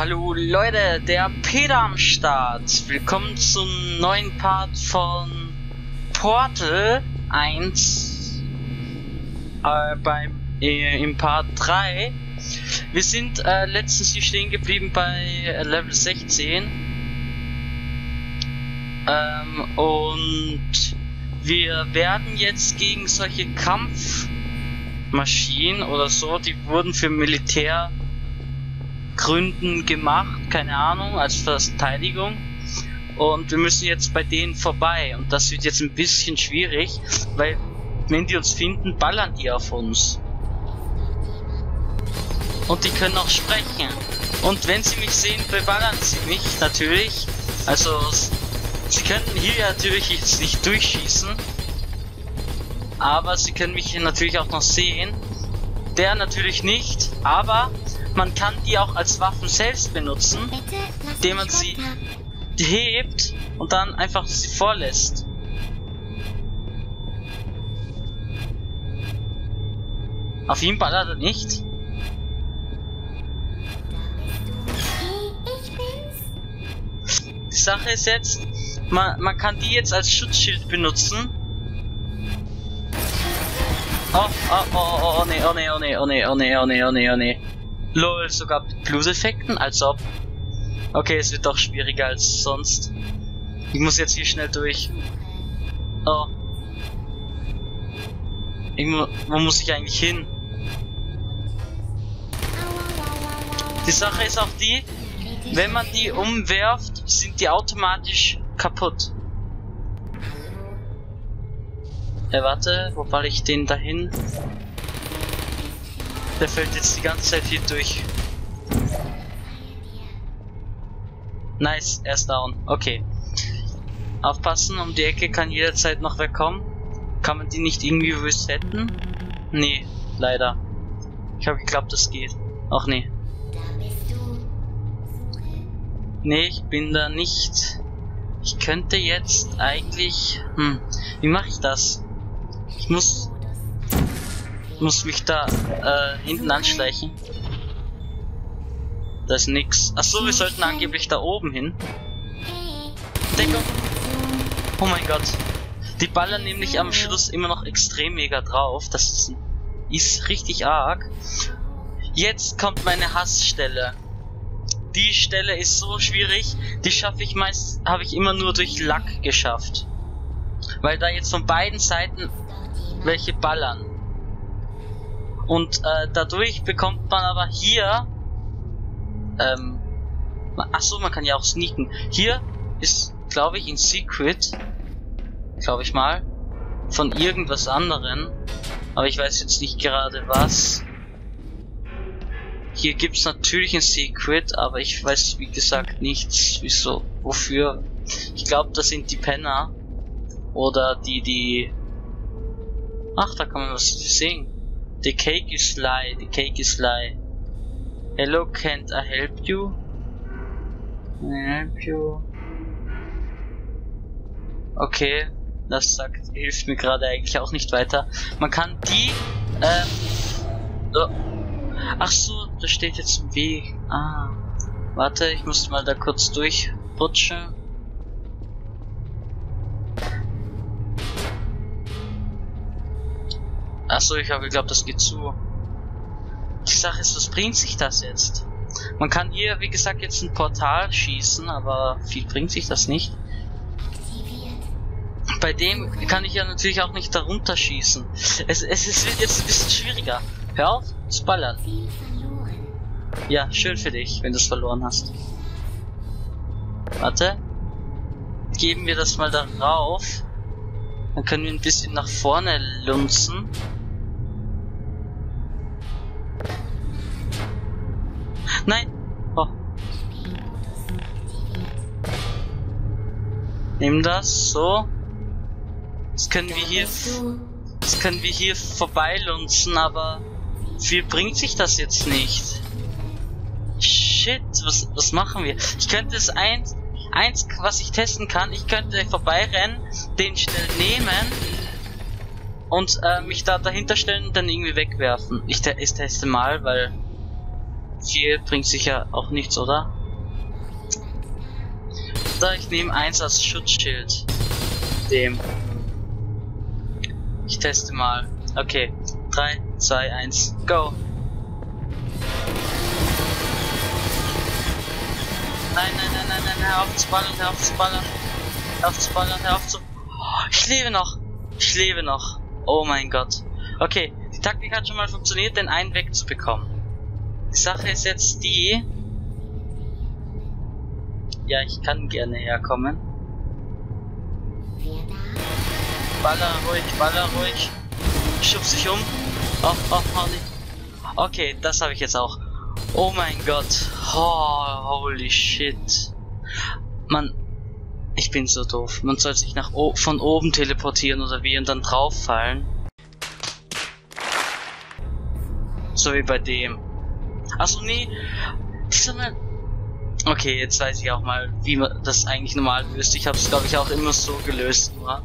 Hallo Leute, der Peter am Start. Willkommen zum neuen Part von Portal 1 äh, beim, äh, im Part 3. Wir sind äh, letztens hier stehen geblieben bei Level 16. Ähm, und wir werden jetzt gegen solche Kampfmaschinen oder so, die wurden für Militär Gründen gemacht, keine Ahnung, als Verteidigung. Und wir müssen jetzt bei denen vorbei. Und das wird jetzt ein bisschen schwierig, weil wenn die uns finden, ballern die auf uns. Und die können auch sprechen. Und wenn sie mich sehen, beballern sie mich natürlich. Also, sie könnten hier natürlich jetzt nicht durchschießen. Aber sie können mich natürlich auch noch sehen. Der natürlich nicht, aber man kann die auch als Waffen selbst benutzen, indem man sie hebt und dann einfach sie vorlässt. Auf ihn ballert er nicht. Die Sache ist jetzt, man, man kann die jetzt als Schutzschild benutzen. Oh, oh, oh, oh, oh, nee, oh, nee, oh, nee, oh, nee, oh, nee, oh, nee, oh, nee, oh, nee. Lol, sogar mit Blueseffekten, als ob. Okay, es wird doch schwieriger als sonst. Ich muss jetzt hier schnell durch. Oh. Irgendwo, wo muss ich eigentlich hin? Die Sache ist auch die, wenn man die umwerft, sind die automatisch kaputt. Äh, warte, wo fall ich den dahin? Der fällt jetzt die ganze Zeit hier durch. Nice, er ist down. Okay. Aufpassen, um die Ecke kann jederzeit noch wer kommen. Kann man die nicht irgendwie resetten? Nee, leider. Ich habe geglaubt, das geht. Ach nee. Nee, ich bin da nicht. Ich könnte jetzt eigentlich... Hm, wie mache ich das? Ich muss muss mich da äh, hinten anschleichen. Da ist nix. Achso, wir sollten angeblich da oben hin. Deckung! Oh mein Gott. Die ballern nämlich am Schluss immer noch extrem mega drauf. Das ist, richtig arg. Jetzt kommt meine Hassstelle. Die Stelle ist so schwierig, die schaffe ich meist, habe ich immer nur durch Lack geschafft. Weil da jetzt von beiden Seiten welche ballern. Und äh, dadurch bekommt man aber hier, ähm, ach so, man kann ja auch sneaken. Hier ist, glaube ich, in Secret, glaube ich mal, von irgendwas anderen, aber ich weiß jetzt nicht gerade was. Hier gibt's natürlich ein Secret, aber ich weiß wie gesagt nichts, wieso, wofür. Ich glaube, das sind die Penner oder die, die. Ach, da kann man was sehen. The cake is lie, the cake is lie. Hello, can't I help you? Can I help you? Okay, das sagt, hilft mir gerade eigentlich auch nicht weiter. Man kann die, ähm, oh. ach so, da steht jetzt im Weg. Ah, warte, ich muss mal da kurz durchrutschen. Achso, ich habe geglaubt, das geht zu. Die Sache ist, was bringt sich das jetzt? Man kann hier, wie gesagt, jetzt ein Portal schießen, aber viel bringt sich das nicht. Bei dem kann ich ja natürlich auch nicht darunter schießen. Es, es, es wird jetzt ein bisschen schwieriger. Hör auf, zu ballern. Ja, schön für dich, wenn du es verloren hast. Warte. Geben wir das mal darauf. Dann können wir ein bisschen nach vorne lunzen. Nein! Oh. Nimm das, so. Jetzt können wir hier. Jetzt können wir hier vorbeilunzen, aber viel bringt sich das jetzt nicht. Shit, was, was machen wir? Ich könnte es eins, eins, was ich testen kann, ich könnte vorbeirennen, den schnell nehmen und äh, mich da dahinter stellen und dann irgendwie wegwerfen. Ich, te ich teste mal, weil viel bringt sicher auch nichts, oder? Da, ich nehme eins als Schutzschild. Dem. Ich teste mal. Okay. 3, 2, 1, go! Nein, nein, nein, nein, nein, hör auf zu ballern, hör auf zu ballern. Hör auf zu ballern, hör auf zu... Oh, ich lebe noch. Ich lebe noch. Oh mein Gott. Okay, die Taktik hat schon mal funktioniert, den einen wegzubekommen. Sache ist jetzt die... Ja, ich kann gerne herkommen. Baller ruhig, baller ruhig. Schubs dich um. Oh, oh, nicht. Okay, das habe ich jetzt auch. Oh mein Gott. Oh, holy shit. Man, ich bin so doof. Man soll sich nach von oben teleportieren oder wie und dann drauf fallen. So wie bei dem. Achso, nee. Dieser Mann. Okay, jetzt weiß ich auch mal, wie man das eigentlich normal löst. Ich habe es, glaube ich, auch immer so gelöst. Nur.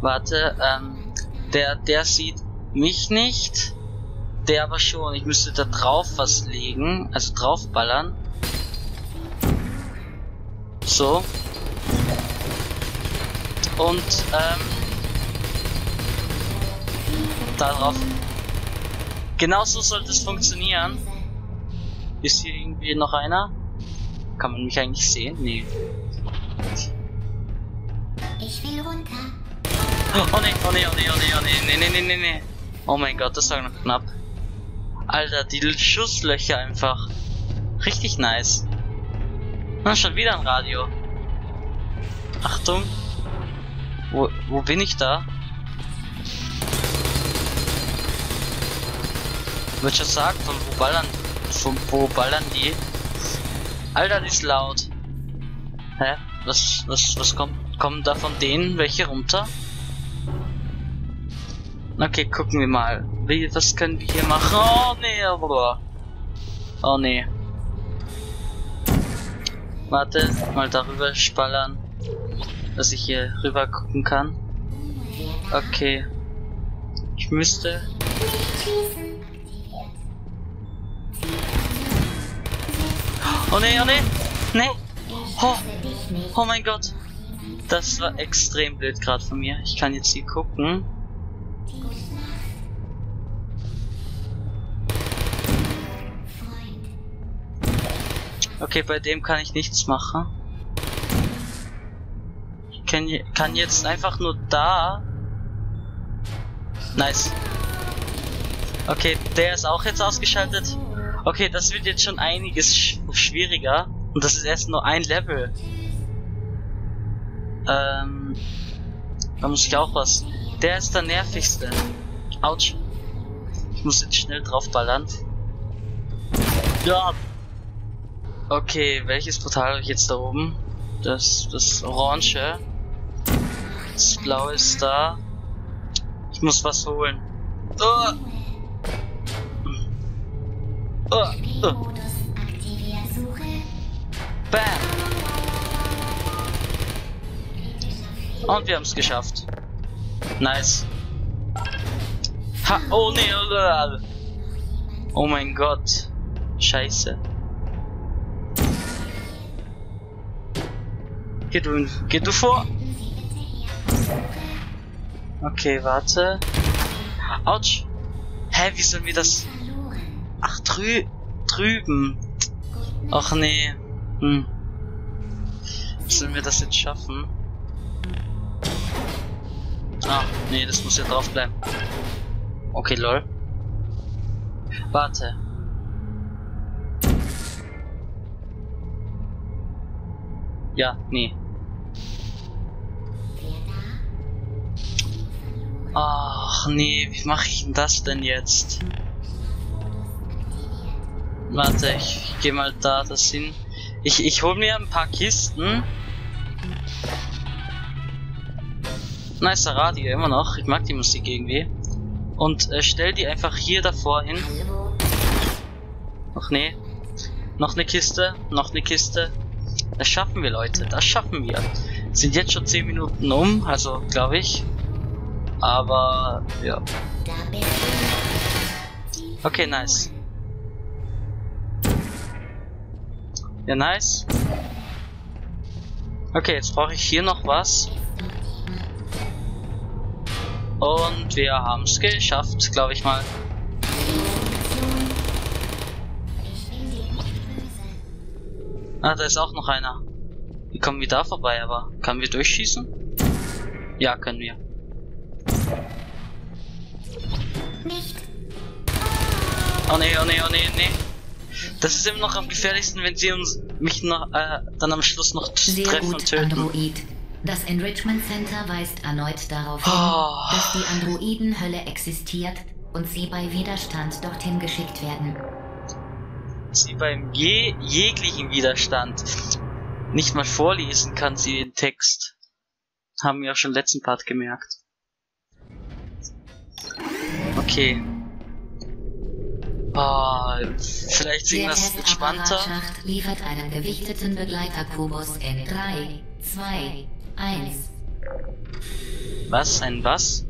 Warte, ähm, der, der sieht mich nicht. Der aber schon. Ich müsste da drauf was legen. Also draufballern. So. Und, ähm. Darauf. Genauso sollte es funktionieren. Ist hier irgendwie noch einer? Kann man mich eigentlich sehen? Nee. Ich will runter. Oh ne, oh ne, oh ne, oh ne, oh ne, ne, ne, ne, ne, ne. Oh mein Gott, das war noch knapp. Alter, die Schusslöcher einfach. Richtig nice. Na, schon wieder ein Radio. Achtung. Wo, wo bin ich da? Wird schon sagen, von wo ballern, von wo ballern die? Alter, die ist laut. Hä? Was, was, was kommt, kommen da von denen welche runter? Okay, gucken wir mal. Wie, was können wir hier machen? Oh nee, aber. Oh nee. Warte, mal darüber spallern. Dass ich hier rüber gucken kann. Okay. Ich müsste. Oh nee, oh nee! Nee! Oh, oh mein Gott! Das war extrem blöd gerade von mir. Ich kann jetzt hier gucken. Okay, bei dem kann ich nichts machen. Ich kann, kann jetzt einfach nur da. Nice. Okay, der ist auch jetzt ausgeschaltet. Okay, das wird jetzt schon einiges sch schwieriger. Und das ist erst nur ein Level. Ähm, da muss ich auch was. Der ist der nervigste. Autsch. Ich muss jetzt schnell draufballern. Ja, Okay, welches Portal habe ich jetzt da oben? Das, das Orange. Das Blaue ist da. Ich muss was holen. Oh. Bam. Und wir haben es geschafft. Nice. Ha, oh oh, oh mein Gott. Scheiße. Geh du, geh du vor. Okay, warte. Autsch. Hä, wie sollen wir das... Ach, drü drüben. Ach nee. Hm. Sollen wir das jetzt schaffen? Ah, nee, das muss ja drauf bleiben. Okay, lol. Warte. Ja, nee. Ach nee, wie mache ich denn das denn jetzt? Warte, ich, gehe mal da das hin. Ich, ich hol mir ein paar Kisten. Nice Radio immer noch. Ich mag die Musik irgendwie. Und äh, stell die einfach hier davor hin. Ach nee. Noch eine Kiste, noch eine Kiste. Das schaffen wir, Leute. Das schaffen wir. Sind jetzt schon 10 Minuten um, also glaube ich. Aber ja. Okay, nice. Ja, nice. Okay, jetzt brauche ich hier noch was. Und wir haben es geschafft, glaube ich mal. Ah, da ist auch noch einer. Wie kommen wir da vorbei, aber können wir durchschießen? Ja, können wir. Oh ne, oh ne, oh ne, ne. Das ist immer noch am gefährlichsten, wenn sie uns mich noch äh, dann am Schluss noch Sehr treffen gut, und töten. Android. Das Enrichment Center weist erneut darauf hin, Oh. dass die Androidenhölle existiert und sie bei Widerstand dorthin geschickt werden. sie beim je jeglichen Widerstand nicht mal vorlesen kann sie den Text. Haben wir auch schon letzten Part gemerkt. Okay. Ah, vielleicht Der irgendwas entspannter. Liefert einen gewichteten Begleiterkubus in 3, 2, 1. Was? Ein was?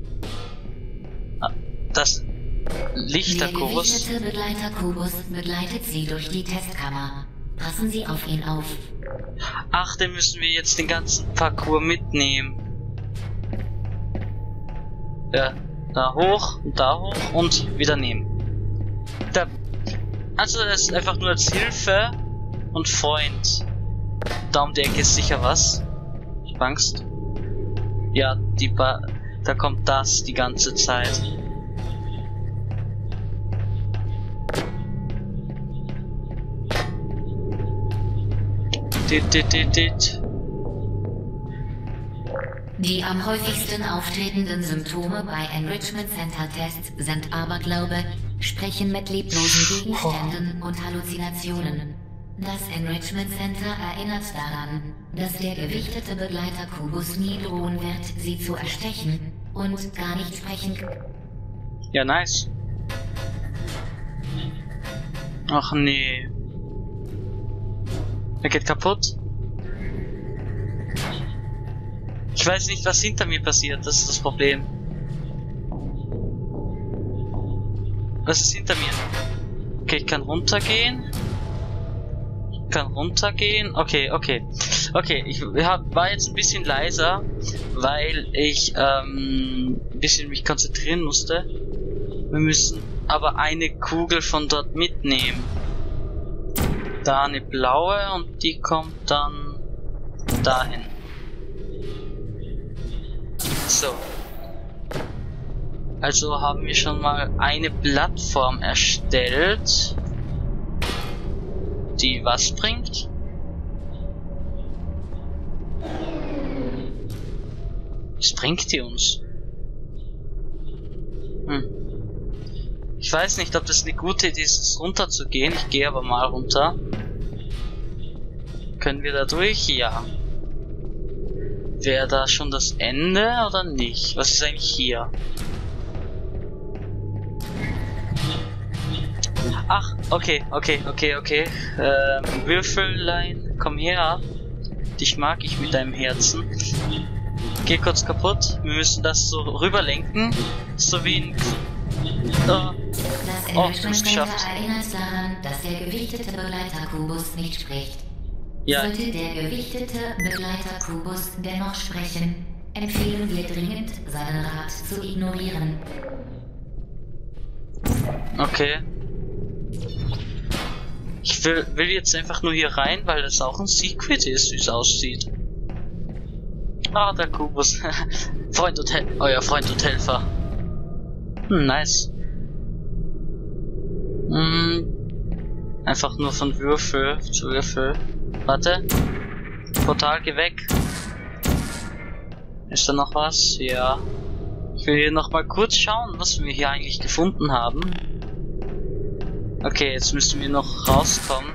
Ah, das Der Lichterkubus. gewichtete Begleiterkubus begleitet Sie durch die Testkammer. Passen Sie auf ihn auf. Ach, den müssen wir jetzt den ganzen Parcours mitnehmen. Ja, da hoch und da hoch und wieder nehmen. Da, also das ist einfach nur als Hilfe und Freund. Da um die Ecke ist sicher was. Ich hab Angst. Ja, die ba da kommt das die ganze Zeit. Dit, dit, dit, dit. Die am häufigsten auftretenden Symptome bei Enrichment Center Tests sind Aberglaube, Sprechen mit leblosen Gegenständen und Halluzinationen. Das Enrichment Center erinnert daran, dass der gewichtete Begleiter Kubus nie drohen wird, sie zu erstechen und gar nicht sprechen kann. Ja, nice. Ach nee. Er geht kaputt. Ich weiß nicht, was hinter mir passiert, das ist das Problem. Was ist hinter mir? Okay, ich kann runtergehen. Ich kann runtergehen. Okay, okay. Okay, ich hab, war jetzt ein bisschen leiser, weil ich ähm, ein bisschen mich konzentrieren musste. Wir müssen aber eine Kugel von dort mitnehmen. Da eine blaue und die kommt dann dahin. So. Also haben wir schon mal eine Plattform erstellt, die was bringt? Was bringt die uns? Hm. Ich weiß nicht, ob das eine gute Idee ist, runterzugehen. Ich gehe aber mal runter. Können wir da durch? Ja. Wäre da schon das Ende oder nicht? Was ist eigentlich hier? Ach, okay, okay, okay, okay. Ähm, Würfellein, komm her. Dich mag ich mit deinem Herzen. Geh kurz kaputt. Wir müssen das so rüberlenken. So wie ein... Oh, Das Oh, Center geschafft. daran, dass der gewichtete Begleiter-Kubus nicht spricht. ja, Sollte der gewichtete Begleiter-Kubus dennoch sprechen, empfehlen wir dringend, seinen Rat zu ignorieren. okay. Ich will, will jetzt einfach nur hier rein, weil das auch ein Secret ist, wie es aussieht. Ah, der Kubus. Freund und Hel euer Freund und Helfer. Hm, nice. Hm, einfach nur von Würfel zu Würfel. Warte. Portal, geh weg. Ist da noch was? Ja. Ich will hier noch mal kurz schauen, was wir hier eigentlich gefunden haben. Okay, jetzt müssen wir noch rauskommen.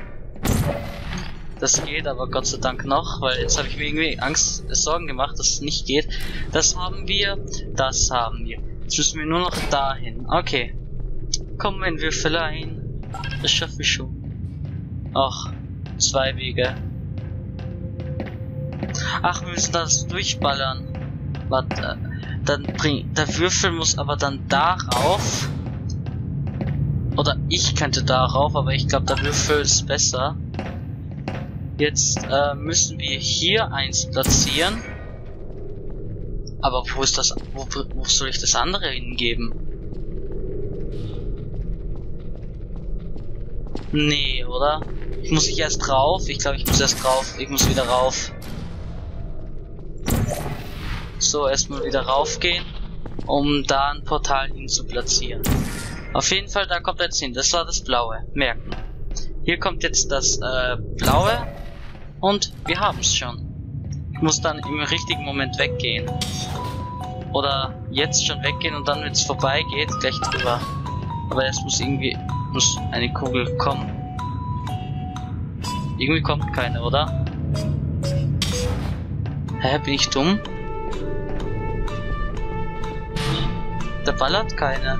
Das geht aber Gott sei Dank noch, weil jetzt habe ich mir irgendwie Angst, Sorgen gemacht, dass es nicht geht. Das haben wir, das haben wir. Jetzt müssen wir nur noch dahin. Okay. Kommen wir vielleicht. Das schaffe ich schon. Ach, zwei Wege. Ach, wir müssen das durchballern. Warte, dann bring, der Würfel muss aber dann darauf. Oder ich könnte darauf, aber ich glaube, der Würfel ist besser. Jetzt äh, müssen wir hier eins platzieren. Aber wo ist das? Wo, wo soll ich das andere hingeben? Nee, oder? Ich muss ich erst drauf? Ich glaube, ich muss erst drauf. Ich muss wieder rauf. So, erstmal wieder raufgehen, um da ein Portal hin zu platzieren. Auf jeden Fall, da kommt jetzt hin. Das war das blaue. Merken. Hier kommt jetzt das äh, blaue. Und wir haben es schon. Ich muss dann im richtigen Moment weggehen. Oder jetzt schon weggehen und dann, wenn es vorbei geht, gleich drüber. Aber es muss irgendwie muss eine Kugel kommen. Irgendwie kommt keine, oder? Hä, bin ich dumm? Da ballert keine.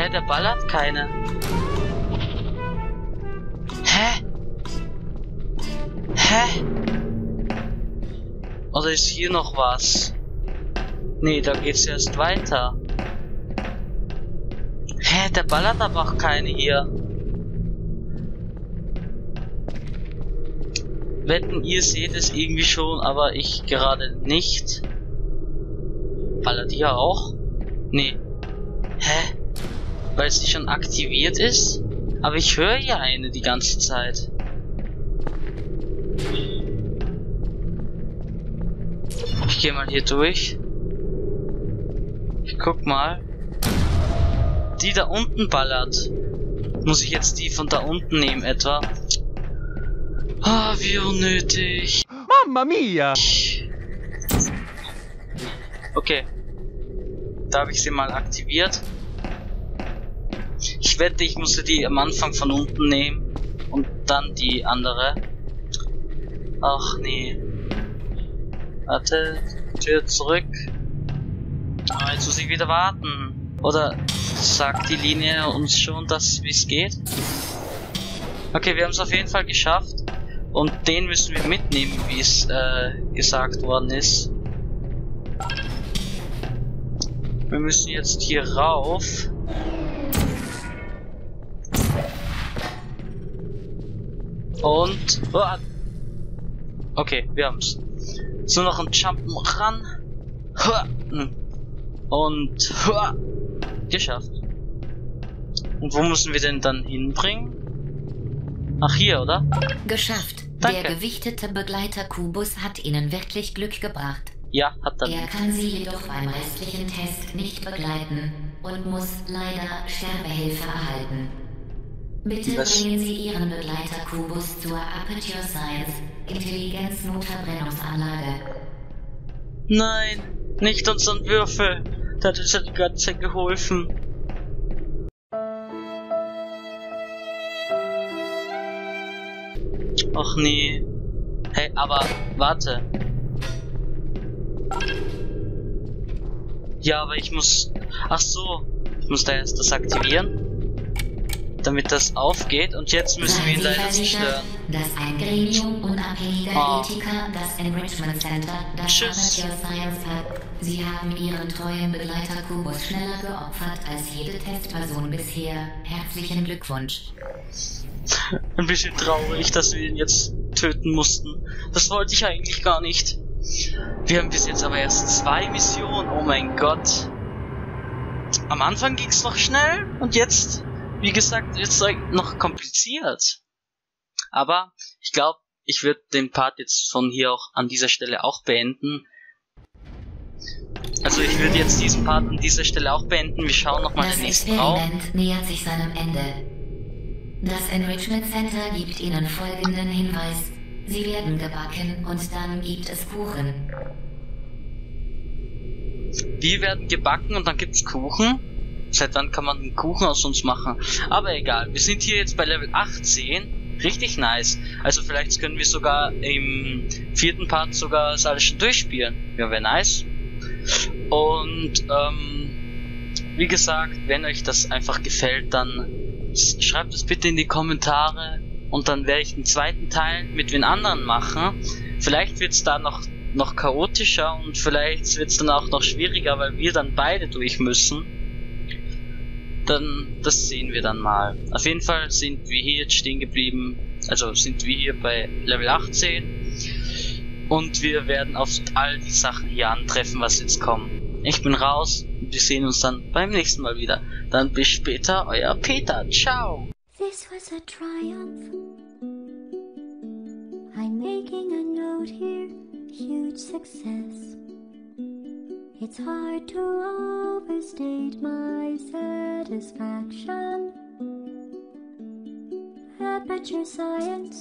Hä, der ballert keine. Hä? Hä? Oder ist hier noch was? Nee, da geht's erst weiter. Hä, der ballert aber auch keine hier. Wetten, ihr seht es irgendwie schon, aber ich gerade nicht. Ballert ihr auch? Nee. Weil sie schon aktiviert ist? Aber ich höre ja eine die ganze Zeit. Ich gehe mal hier durch. Ich guck mal. Die da unten ballert. Muss ich jetzt die von da unten nehmen etwa? Ah, wie unnötig. Mamma mia! Okay. Da habe ich sie mal aktiviert. Wette, ich musste die am Anfang von unten nehmen. Und dann die andere. Ach nee. Warte. Tür zurück. Ah, jetzt muss ich wieder warten. Oder sagt die Linie uns schon, dass wie es geht? Okay, wir haben es auf jeden Fall geschafft. Und den müssen wir mitnehmen, wie es äh, gesagt worden ist. Wir müssen jetzt hier rauf. Und... Oh, okay, wir haben's. So noch ein Jumpen ran. Und... Geschafft. Und wo müssen wir denn dann hinbringen? Ach, hier, oder? Geschafft. Danke. Der gewichtete Begleiter Kubus hat Ihnen wirklich Glück gebracht. Ja, hat er. Er kann Sie jedoch beim restlichen Test nicht begleiten und muss leider Sterbehilfe erhalten. Bitte Was? bringen Sie Ihren Begleiter Kubus zur Aperture Science Intelligenznotverbrennungsanlage. Nein, nicht unseren Würfel. Hat uns ja die ganze Zeit geholfen. Ach nee. Hey, aber warte. Ja, aber ich muss. Ach so. Ich muss da erst das aktivieren. Damit das aufgeht und jetzt müssen wir ihn leider zerstören. dass ein Gremium unabhängiger Oh. Ethiker das Enrichment Center, das Tschüss. Science hat. Sie haben Ihren treuen Begleiter Kubus schneller geopfert als jede Testperson bisher. Herzlichen Glückwunsch. Ein bisschen traurig, dass wir ihn jetzt töten mussten. Das wollte ich eigentlich gar nicht. Wir haben bis jetzt aber erst zwei Missionen. Oh mein Gott. Am Anfang ging's noch schnell und jetzt, wie gesagt, ist es noch kompliziert. Aber ich glaube, ich würde den Part jetzt von hier auch an dieser Stelle auch beenden. Also ich würde jetzt diesen Part an dieser Stelle auch beenden. Wir schauen nochmal den nächsten Raum. Nähert sich seinem Ende. Das Enrichment Center gibt Ihnen folgenden Hinweis. Sie werden gebacken und dann gibt es Kuchen. Wir werden gebacken und dann gibt's Kuchen. Seit wann kann man einen Kuchen aus uns machen? Aber egal, wir sind hier jetzt bei Level 18. Richtig nice. Also vielleicht können wir sogar im vierten Part sogar das alles schon durchspielen. Ja, wäre nice. Und ähm, wie gesagt, wenn euch das einfach gefällt, dann schreibt es bitte in die Kommentare und dann werde ich den zweiten Teil mit den anderen machen. Vielleicht wird's da noch noch chaotischer und vielleicht wird's dann auch noch schwieriger, weil wir dann beide durch müssen. Dann, das sehen wir dann mal. Auf jeden Fall sind wir hier jetzt stehen geblieben, also sind wir hier bei Level 18 und wir werden auf all die Sachen hier antreffen, was jetzt kommen. Ich bin raus und wir sehen uns dann beim nächsten Mal wieder. Dann bis später, euer Peter. Ciao. This was a triumph. I'm making a note here, huge success. It's hard to overstate my satisfaction. Aperture science.